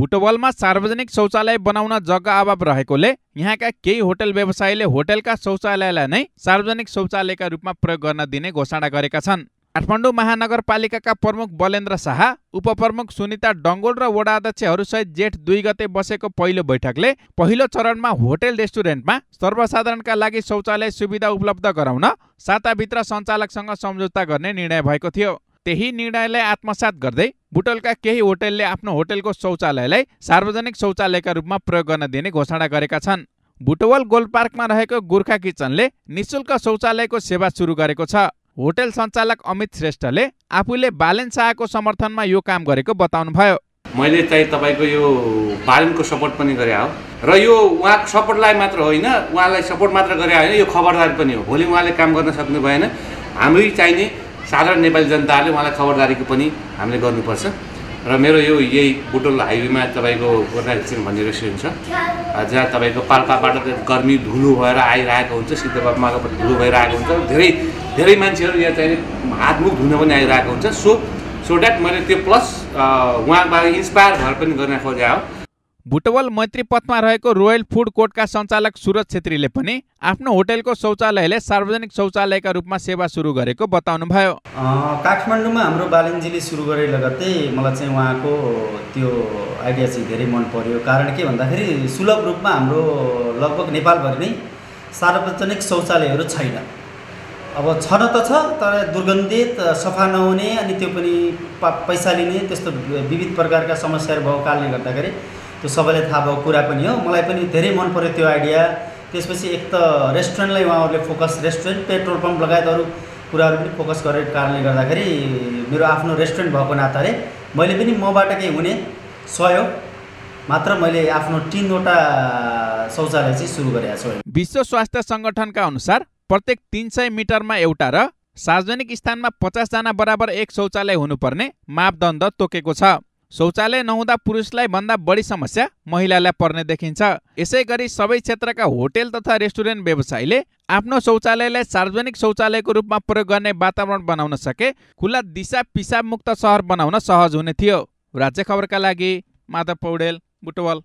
बुटवलमा सार्वजनिक शौचालय बनाउन जग्गा अभाव रहेकोले यहाँका केही होटल व्यवसायीले होटलका शौचालयलाई नै सार्वजनिक शौचालयका रूपमा प्रयोग गर्न दिने घोषणा गरेका छन्। काठमाडौँ महानगरपालिकाका प्रमुख बलेन्द्र शाह उपप्रमुख सुनिता डङ्गोल र वडा अध्यक्षहरूसहित जेठ दुई गते बसेको पहिलो बैठकले पहिलो चरणमा होटेल रेस्टुरेन्टमा सर्वसाधारणका लागि शौचालय सुविधा उपलब्ध गराउन साताभित्र सञ्चालकसँग सम्झौता गर्ने निर्णय भएको थियो। त्यही निर्णयलाई आत्मसात गर्दै बुटलका केही होटलले आफ्नो होटेलको शौचालयलाई सार्वजनिक शौचालयका रूपमा प्रयोग गर्न दिने घोषणा गरेका छन्। बुटवल गोल्ड पार्कमा रहेको गोर्खा किचनले निशुल्क शौचालयको सेवा सुरु गरेको छ। होटेल सञ्चालक अमित श्रेष्ठले आफूले बालेन शाहको समर्थनमा यो काम गरेको बताउनुभयो। मैले चाहिँ तपाईँको यो बालनको सपोर्ट पनि गरे हो। र यो उहाँको सपोर्टलाई मात्र होइन उहाँलाई सपोर्ट मात्र गरे होइन यो खबरदारी पनि हो। भोलि उहाँले काम गर्न सक्नु भएन हाम्रै चाहिने साधारण नेपाली जनताहरूले उहाँलाई खबरदारीको पनि हामीले गर्नुपर्छ। र मेरो यो यही बुटोल हाइवेमा तपाईँको गोर्खा भन्ने रेस्टुरेन्ट छ जहाँ तपाईँको पाल्पाबाट गर्मी धुलो भएर आइरहेको हुन्छ सिद्धबाबामाको धुलो भइरहेको हुन्छ। धेरै धेरै मान्छेहरू यहाँ चाहिँ हातमुख धुन पनि आइरहेको हुन्छ। सो सो द्याट मैले त्यो प्लस उहाँबाट इन्सपायर भएर पनि गर्न खोजे हो। बुटवल मैत्री पथमा रहेको रोयल फुड कोर्टका सञ्चालक सुरज छेत्रीले पनि आफ्नो होटेलको शौचालयले सार्वजनिक शौचालयका रूपमा सेवा सुरु गरेको बताउनुभयो। काठमाडौँमा हाम्रो बालिन्जीले सुरु गरे लगत्तै मलाई चाहिँ उहाँको त्यो आइडिया चाहिँ धेरै मन पर्यो। कारण के भन्दाखेरि सुलभ रूपमा हाम्रो लगभग नेपालभरि नै सार्वजनिक शौचालयहरू छैन। अब छ न त छ तर दुर्गन्धित सफा नहुने अनि त्यो पनि पैसा लिने त्यस्तो विविध प्रकारका समस्याहरू भएको कारणले गर्दाखेरि त्यो सबैलाई थाहा भएको कुरा पनि हो। मलाई पनि धेरै मन पऱ्यो त्यो आइडिया त्यसपछि एक त रेस्टुरेन्टलाई उहाँहरूले फोकस रेस्टुरेन्ट पेट्रोल पम्प लगायत अरू कुराहरू पनि फोकस गरेको कारणले गर्दाखेरि मेरो आफ्नो रेस्टुरेन्ट भएको नाताले मैले पनि मबाट केही हुने सहयोग मात्र मैले आफ्नो तिनवटा शौचालय चाहिँ सुरु गरेको छु विश्व स्वास्थ्य सङ्गठनका अनुसार प्रत्येक तिन सय मिटरमा एउटा र सार्वजनिक स्थानमा पचासजना बराबर एक शौचालय हुनुपर्ने मापदण्ड तोकेको छ। शौचालय नहुँदा पुरुषलाई भन्दा बढी समस्या महिलालाई पर्ने देखिन्छ। यसै गरी सबै क्षेत्रका होटेल तथा रेस्टुरेन्ट व्यवसायीले आफ्नो शौचालयलाई सार्वजनिक शौचालयको रूपमा प्रयोग गर्ने वातावरण बनाउन सके खुला दिशा पिसाब मुक्त सहर बनाउन सहज हुने थियो। राज्य खबरका लागि माधव पौडेल बुटवल।